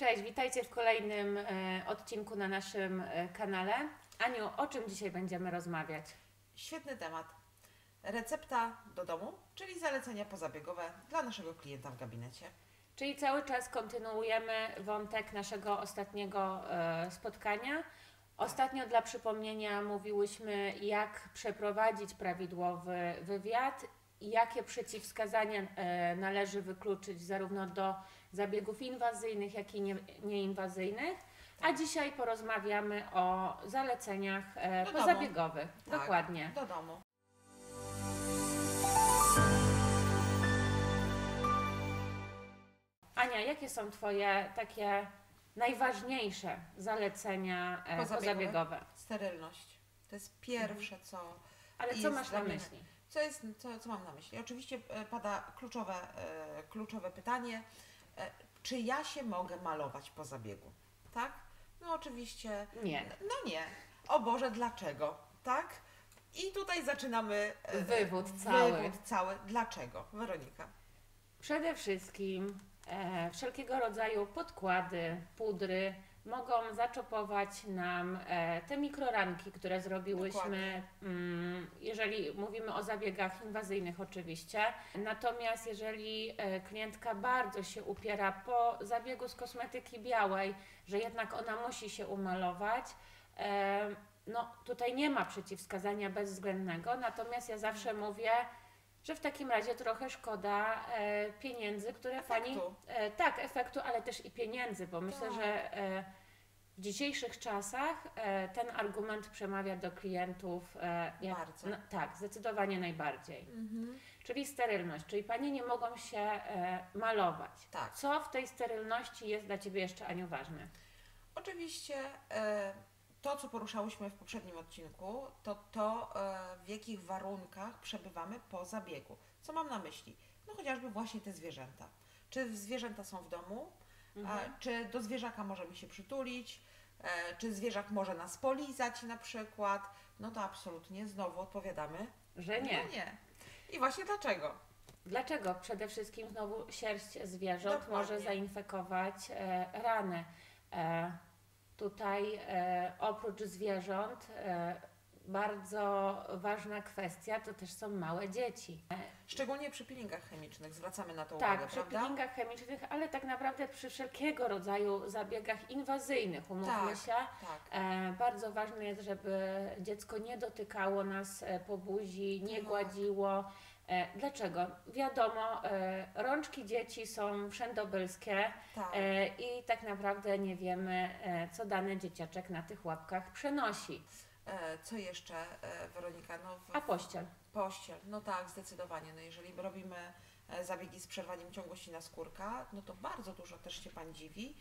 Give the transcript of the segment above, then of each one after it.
Cześć, witajcie w kolejnym e, odcinku na naszym e, kanale. Aniu, o czym dzisiaj będziemy rozmawiać? Świetny temat. Recepta do domu, czyli zalecenia pozabiegowe dla naszego klienta w gabinecie. Czyli cały czas kontynuujemy wątek naszego ostatniego e, spotkania. Ostatnio dla przypomnienia mówiłyśmy, jak przeprowadzić prawidłowy wywiad jakie przeciwwskazania należy wykluczyć zarówno do zabiegów inwazyjnych, jak i nie, nieinwazyjnych. A dzisiaj porozmawiamy o zaleceniach e, Do domu. pozabiegowych. Tak, Dokładnie. Do domu. Ania, jakie są Twoje takie najważniejsze zalecenia e, Pozabiegowe? pozabiegowe? Sterylność. To jest pierwsze, co. Ale co masz na myśli? Co, jest, co, co mam na myśli? Oczywiście e, pada kluczowe, kluczowe pytanie, czy ja się mogę malować po zabiegu? Tak? No oczywiście. Nie. No nie. O Boże, dlaczego? Tak? I tutaj zaczynamy e, Wywód cały. Wywód cały. Dlaczego? Weronika. Przede wszystkim e, wszelkiego rodzaju podkłady, pudry mogą zaczopować nam e, te mikroranki, które zrobiłyśmy, Dokładnie. mm, jeżeli mówimy o zabiegach inwazyjnych oczywiście. Natomiast jeżeli e, klientka bardzo się upiera po zabiegu z kosmetyki białej, że jednak ona musi się umalować, e, no tutaj nie ma przeciwwskazania bezwzględnego, natomiast ja zawsze mówię, że w takim razie trochę szkoda e, pieniędzy, które pani. Efektu. E, tak, efektu, ale też i pieniędzy, bo myślę, Tak. że e, w dzisiejszych czasach e, ten argument przemawia do klientów. E, Bardzo. No, tak, zdecydowanie najbardziej. Mhm. Czyli sterylność, czyli panie nie mogą się e, malować. Tak. Co w tej sterylności jest dla ciebie jeszcze, Aniu, ważne? Oczywiście co poruszałyśmy w poprzednim odcinku, to to, e, w jakich warunkach przebywamy po zabiegu. Co mam na myśli? No chociażby właśnie te zwierzęta. Czy zwierzęta są w domu? Mhm. Czy do zwierzaka możemy się przytulić? E, czy zwierzak może nas polizać na przykład? No to absolutnie znowu odpowiadamy. Że nie. No nie. I właśnie dlaczego? Dlaczego? Przede wszystkim znowu sierść zwierząt Dokładnie. może zainfekować e, rany. E, tutaj e, oprócz zwierząt e, bardzo ważna kwestia to też są małe dzieci. E, Szczególnie przy peelingach chemicznych zwracamy na to tak, uwagę, przy prawda? peelingach chemicznych, ale tak naprawdę przy wszelkiego rodzaju zabiegach inwazyjnych, umówmy Tak. się. Tak. E, bardzo ważne jest, żeby dziecko nie dotykało nas po buzi, nie Tak. gładziło. E, dlaczego? Wiadomo, e, rączki dzieci są wszędobylskie Tak. e, i tak naprawdę nie wiemy, co dany dzieciaczek na tych łapkach przenosi. Co jeszcze, Weronika? No, w, A pościel? Pościel, no tak, zdecydowanie. No jeżeli robimy zabiegi z przerwaniem ciągłości naskórka, no to bardzo dużo też się Pan dziwi.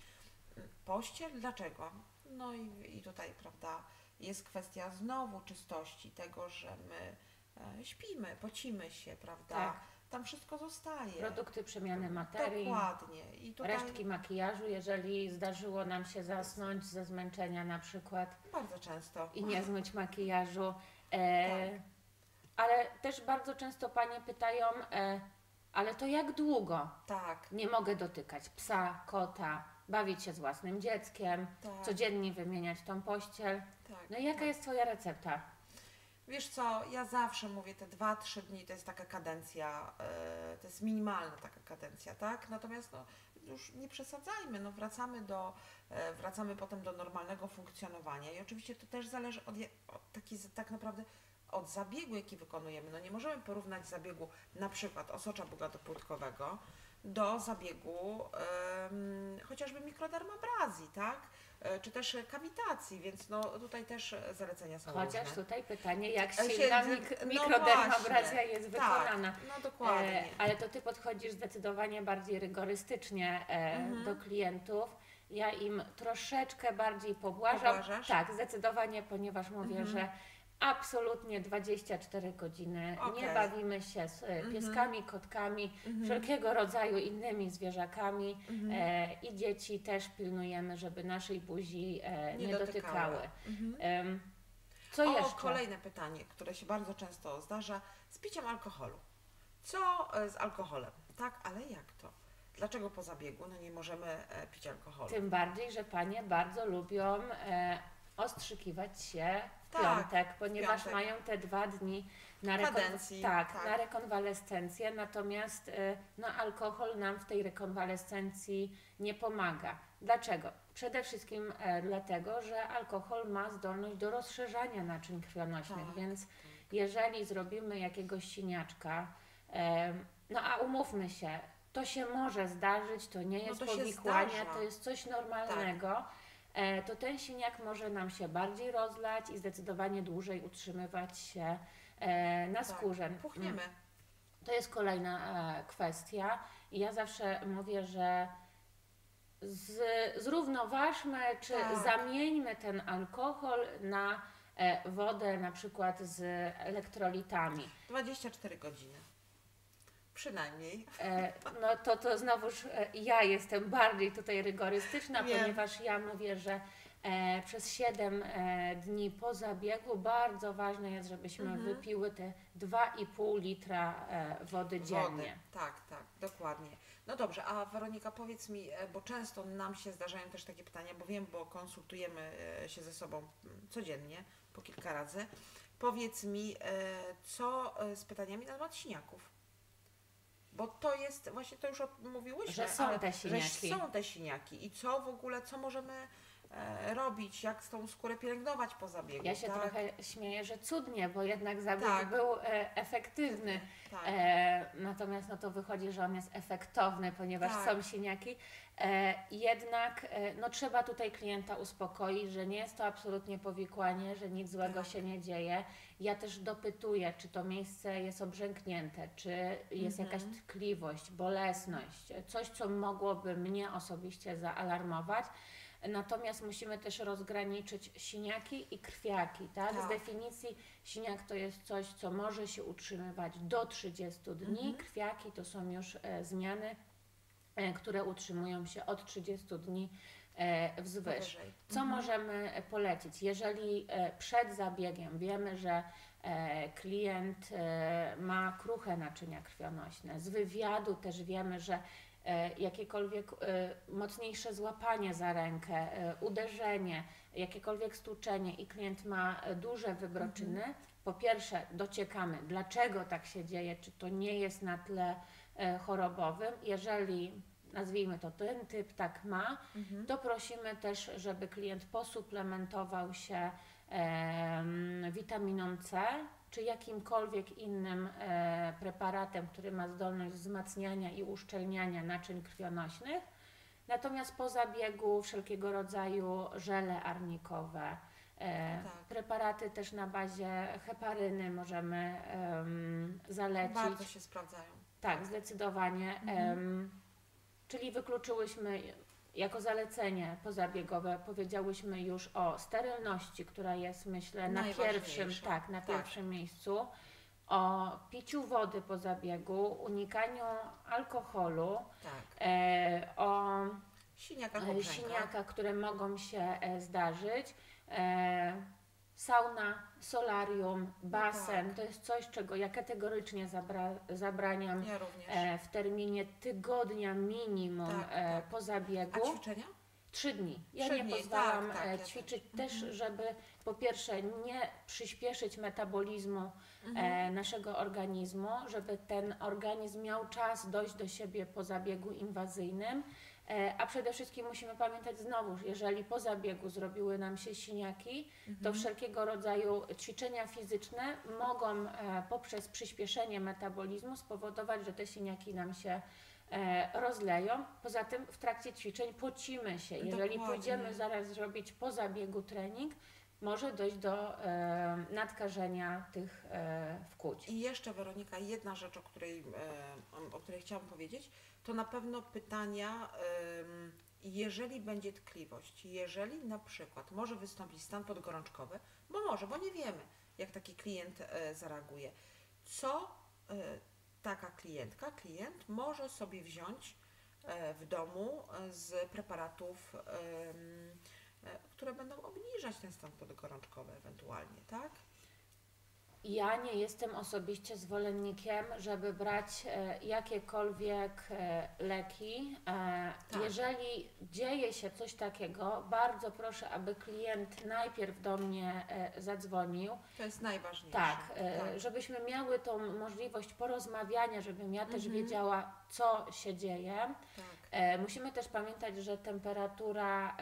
Pościel, dlaczego? No i, i tutaj, prawda, jest kwestia znowu czystości, tego, że my śpimy, pocimy się, prawda? Tak. Tam wszystko zostaje. Produkty przemiany materii, Dokładnie. I tutaj resztki makijażu, jeżeli zdarzyło nam się zasnąć ze zmęczenia na przykład. bardzo często. i nie zmyć makijażu. E, Tak. Ale też bardzo często panie pytają, e, ale to jak długo Tak, nie mogę dotykać psa, kota, bawić się z własnym dzieckiem, tak. codziennie wymieniać tą pościel. tak No i jaka tak. jest Twoja recepta? Wiesz co, ja zawsze mówię, te 2-3 dni to jest taka kadencja, e, to jest minimalna taka kadencja, tak? Natomiast no, już nie przesadzajmy, no wracamy do, e, wracamy potem do normalnego funkcjonowania i oczywiście to też zależy od, od taki, tak naprawdę od zabiegu, jaki wykonujemy. No nie możemy porównać zabiegu na przykład osocza bogatopłytkowego do zabiegu chociażby mikrodermabrazji, tak? E, Czy też kawitacji, więc no tutaj też zalecenia są Chociaż różne. tutaj pytanie, jak E, silna się- mik- no mikrodermabrazja właśnie, jest tak, wykonana. No dokładnie. E, ale to Ty podchodzisz zdecydowanie bardziej rygorystycznie e, Mhm. do klientów. Ja im troszeczkę bardziej pobłażam. Pobłażasz? Tak, zdecydowanie, ponieważ mówię, Mhm. że absolutnie 24 godziny nie Okej. bawimy się z e, Mhm. pieskami, kotkami, Mhm. wszelkiego rodzaju innymi zwierzakami Mhm. e, i dzieci też pilnujemy, żeby naszej buzi e, nie, Nie dotykały. dotykały. Mhm. Co o, jeszcze? kolejne pytanie, które się bardzo często zdarza, z piciem alkoholu. Co e, z alkoholem? Tak, ale jak to? Dlaczego po zabiegu no nie możemy e, pić alkoholu? Tym bardziej, że panie bardzo lubią e, ostrzykiwać się w Tak, piątek, ponieważ piątek. mają te dwa dni na, Kadencji, tak, tak. na rekonwalescencję, natomiast e, no, alkohol nam w tej rekonwalescencji nie pomaga. Dlaczego? Przede wszystkim e, dlatego, że alkohol ma zdolność do rozszerzania naczyń krwionośnych, Tak, więc jeżeli zrobimy jakiegoś siniaczka, no a umówmy się, to się może zdarzyć, to nie No jest to się powikłanie, to jest coś normalnego, e, to ten siniak może nam się bardziej rozlać i zdecydowanie dłużej utrzymywać się e, na Tak, skórze. Puchniemy. To jest kolejna e, kwestia. Ja zawsze mówię, że z, zrównoważmy, czy Tak. zamieńmy ten alkohol na e, wodę na przykład z elektrolitami. 24 godziny. Przynajmniej. E, no to, to znowuż e, ja jestem bardziej tutaj rygorystyczna, Wiem. ponieważ ja mówię, że e, przez 7 e, dni po zabiegu bardzo ważne jest, żebyśmy Mhm. wypiły te 2,5 litra wody dziennie. Wody. Tak, tak, dokładnie. No dobrze, a Weronika, powiedz mi, bo często nam się zdarzają też takie pytania, bo wiem, bo konsultujemy się ze sobą mm, codziennie, po kilka razy. Powiedz mi, co z pytaniami na temat siniaków? Bo to jest, właśnie to już mówiłyśmy, Że są ale, te że siniaki. są te siniaki i co w ogóle, co możemy robić, jak z tą skórę pielęgnować po zabiegu, Ja się tak? trochę śmieję, że cudnie, bo jednak zabieg Tak. był e, efektywny. Tak. E, natomiast no to wychodzi, że on jest efektowny, ponieważ Tak. są siniaki. E, jednak e, no trzeba tutaj klienta uspokoić, że nie jest to absolutnie powikłanie, że nic złego Tak. się nie dzieje. Ja też dopytuję, czy to miejsce jest obrzęknięte, czy jest Mhm. jakaś tkliwość, bolesność, coś, co mogłoby mnie osobiście zaalarmować. Natomiast musimy też rozgraniczyć siniaki i krwiaki. Tak? Tak. Z definicji siniak to jest coś, co może się utrzymywać do 30 dni. Mhm. Krwiaki to są już e, zmiany, e, które utrzymują się od 30 dni e, wzwyż. Co Mhm. możemy e, polecić? Jeżeli e, przed zabiegiem wiemy, że e, klient ma kruche naczynia krwionośne, z wywiadu też wiemy, że jakiekolwiek e, mocniejsze złapanie za rękę, e, uderzenie, jakiekolwiek stłuczenie i klient ma e, duże wybroczyny, po pierwsze dociekamy, dlaczego tak się dzieje, czy to nie jest na tle e, chorobowym. Jeżeli nazwijmy to ten typ tak ma, Mhm. to prosimy też, żeby klient posuplementował się witaminą C czy jakimkolwiek innym e, preparatem, który ma zdolność wzmacniania i uszczelniania naczyń krwionośnych. Natomiast po zabiegu wszelkiego rodzaju żele arnikowe, e, Tak. preparaty też na bazie heparyny możemy em, zalecić. Bardzo się sprawdzają. Tak, zdecydowanie. Mhm. Czyli wykluczyłyśmy jako zalecenie pozabiegowe, powiedziałyśmy już o sterylności, która jest myślę na pierwszym, tak, na Tak. pierwszym miejscu, o piciu wody po zabiegu, unikaniu alkoholu, Tak. e, o Siniaka, e, siniakach, które mogą się e, zdarzyć. E, sauna, solarium, basen, tak. to jest coś, czego ja kategorycznie zabra- zabraniam Ja e, w terminie tygodnia minimum Tak, e, tak. po A zabiegu. ćwiczenia? Trzy dni. Ja Trzy nie dni, pozwalam tak, tak, e, ja też. ćwiczyć też, Mhm. żeby po pierwsze nie przyspieszyć metabolizmu Mhm. e, naszego organizmu, żeby ten organizm miał czas dojść do siebie po zabiegu inwazyjnym. E, a przede wszystkim musimy pamiętać znowu, że jeżeli po zabiegu zrobiły nam się siniaki, to Mhm. wszelkiego rodzaju ćwiczenia fizyczne mogą e, poprzez przyspieszenie metabolizmu spowodować, że te siniaki nam się e, rozleją. Poza tym w trakcie ćwiczeń pocimy się. Jeżeli Dokładnie. pójdziemy zaraz zrobić po zabiegu trening, może dojść do e, nadkażenia tych e, wkłuć. I jeszcze Weronika, jedna rzecz, o której, e, o której chciałam powiedzieć, to na pewno pytania, jeżeli będzie tkliwość, jeżeli na przykład może wystąpić stan podgorączkowy, bo może, bo nie wiemy, jak taki klient e, zareaguje. Co e, taka klientka, klient może sobie wziąć e, w domu z preparatów, które będą obniżać ten stan podgorączkowy ewentualnie, tak? Ja nie jestem osobiście zwolennikiem, żeby brać e, jakiekolwiek e, leki. E, Tak. Jeżeli dzieje się coś takiego, bardzo proszę, aby klient najpierw do mnie zadzwonił. To jest najważniejsze. Tak, tak. żebyśmy miały tą możliwość porozmawiania, żebym ja też Mhm. wiedziała, co się dzieje. tak. Musimy też pamiętać, że temperatura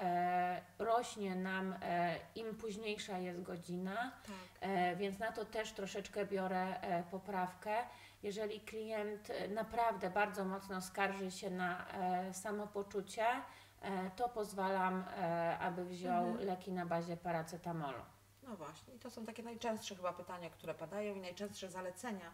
rośnie nam e, im późniejsza jest godzina, tak. e, więc na to też troszeczkę biorę e, poprawkę. Jeżeli klient naprawdę bardzo mocno skarży się na samopoczucie, to pozwalam, aby wziął Mhm. leki na bazie paracetamolu. No właśnie, i to są takie najczęstsze chyba pytania, które padają i najczęstsze zalecenia,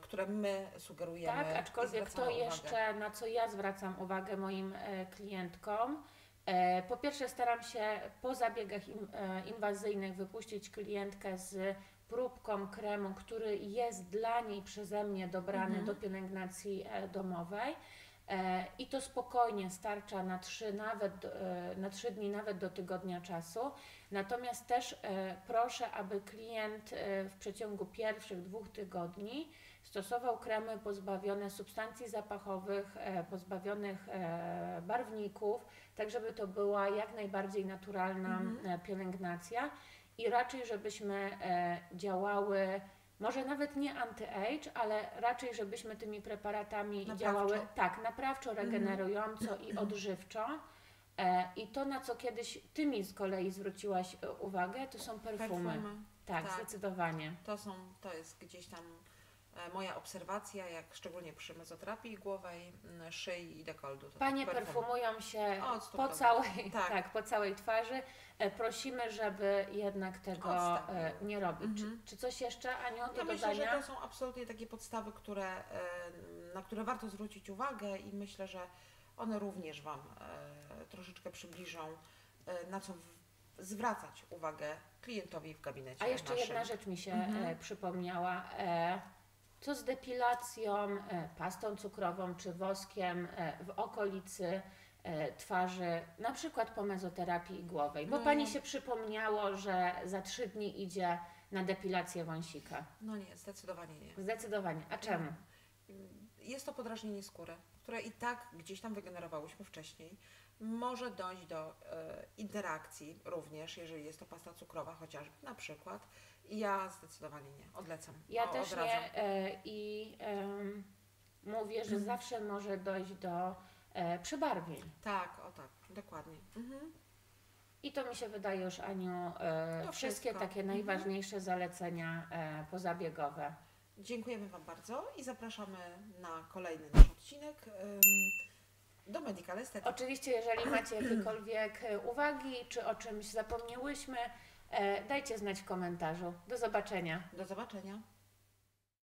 które my sugerujemy. Tak, aczkolwiek to uwagę. jeszcze, na co ja zwracam uwagę moim klientkom. E, po pierwsze, staram się po zabiegach e, inwazyjnych wypuścić klientkę z próbką kremu, który jest dla niej przeze mnie dobrany Mhm. do pielęgnacji e, domowej. I to spokojnie starcza na trzy, nawet, na trzy dni, nawet do tygodnia czasu. Natomiast też e, proszę, aby klient e, w przeciągu pierwszych dwóch tygodni stosował kremy pozbawione substancji zapachowych, e, pozbawionych barwników, tak żeby to była jak najbardziej naturalna Mhm. pielęgnacja i raczej żebyśmy działały może nawet nie anty-age, ale raczej żebyśmy tymi preparatami Naprawczo. działały tak, naprawczo, Mhm. regenerująco i odżywczo. E, I to, na co kiedyś Ty mi z kolei zwróciłaś e, uwagę, to są perfumy. Perfumy. Tak, Tak. zdecydowanie. To, są, to jest gdzieś tam e, moja obserwacja, jak szczególnie przy mezoterapii głowej, szyi i dekoldu. To Panie tak, perfumują się O, po 100%. całej, Tak. tak. po całej twarzy. Prosimy, żeby jednak tego nie robić. Mhm. Czy, czy coś jeszcze, Aniu, do Ja myślę, że to są absolutnie takie podstawy, które, na które warto zwrócić uwagę i myślę, że one również Wam e, troszeczkę przybliżą, e, na co zwracać uwagę klientowi w gabinecie A jeszcze naszym. jedna rzecz mi się Mhm. e, przypomniała. Co z depilacją, pastą cukrową czy woskiem w okolicy twarzy, na przykład po mezoterapii głowej? Bo No Pani się przypomniało, że za trzy dni idzie na depilację wąsika. No nie, zdecydowanie nie. Zdecydowanie. A czemu? Jest to podrażnienie skóry, które i tak gdzieś tam wygenerowałyśmy wcześniej. Może dojść do e, interakcji również, jeżeli jest to pasta cukrowa chociażby na przykład. Ja zdecydowanie nie, odlecam. Ja o, też odradzam. nie e, i em, mówię, że Mhm. zawsze może dojść do e, przebarwień. Tak, o tak, dokładnie. Mhm. I to mi się wydaje już, Aniu, wszystkie wszystko. takie Mhm. najważniejsze zalecenia pozabiegowe. Dziękujemy Wam bardzo i zapraszamy na kolejny nasz odcinek do Medical Aesthetic. Oczywiście, jeżeli macie jakiekolwiek e, uwagi, czy o czymś zapomniałyśmy, e, dajcie znać w komentarzu. Do zobaczenia. Do zobaczenia.